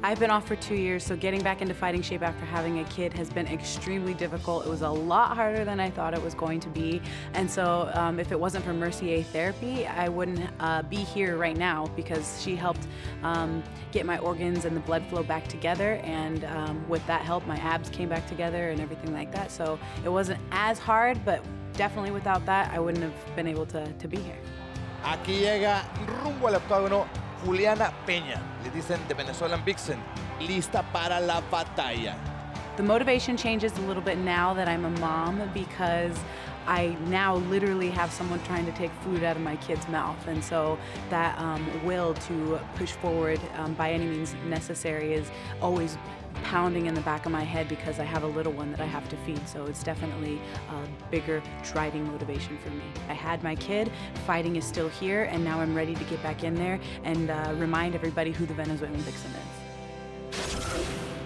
I've been off for two years, so getting back into fighting shape after having a kid has been extremely difficult. It was a lot harder than I thought it was going to be. And so um, if it wasn't for Mercier Therapy, I wouldn't uh, be here right now because she helped um, get my organs and the blood flow back together. And um, with that help, my abs came back together and everything like that. So it wasn't as hard, but definitely without that, I wouldn't have been able to, to be here. Aquí llega rumbo al octágono Julianna Peña. Le dicen de Venezuelan Vixen. Lista para la batalla. The motivation changes a little bit now that I'm a mom because I now literally have someone trying to take food out of my kid's mouth. And so that um, will to push forward um, by any means necessary is always pounding in the back of my head because I have a little one that I have to feed. So it's definitely a bigger driving motivation for me. I had my kid, fighting is still here, and now I'm ready to get back in there and uh, remind everybody who the Venezuelan Vixen is.